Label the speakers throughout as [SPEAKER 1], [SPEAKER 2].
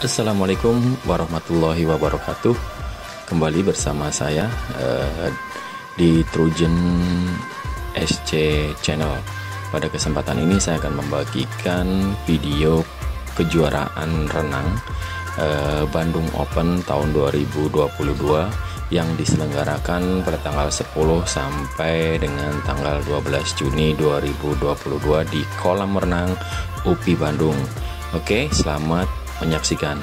[SPEAKER 1] Assalamualaikum warahmatullahi wabarakatuh. Kembali bersama saya uh, di Trojan SC Channel. Pada kesempatan ini saya akan membagikan video kejuaraan renang uh, Bandung Open tahun 2022 yang diselenggarakan pada tanggal 10 sampai dengan tanggal 12 Juni 2022 di kolam renang UPI Bandung. Oke, selamat menyaksikan.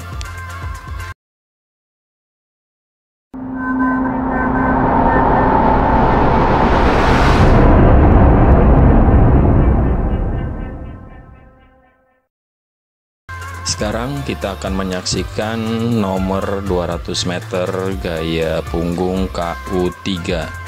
[SPEAKER 1] Sekarang kita akan menyaksikan nomor 200 meter gaya punggung KU3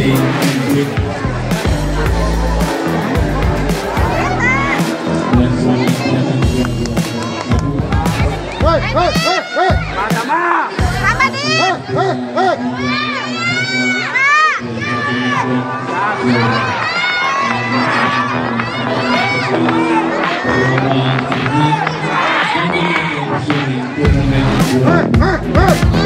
[SPEAKER 2] Hey, hey, hey!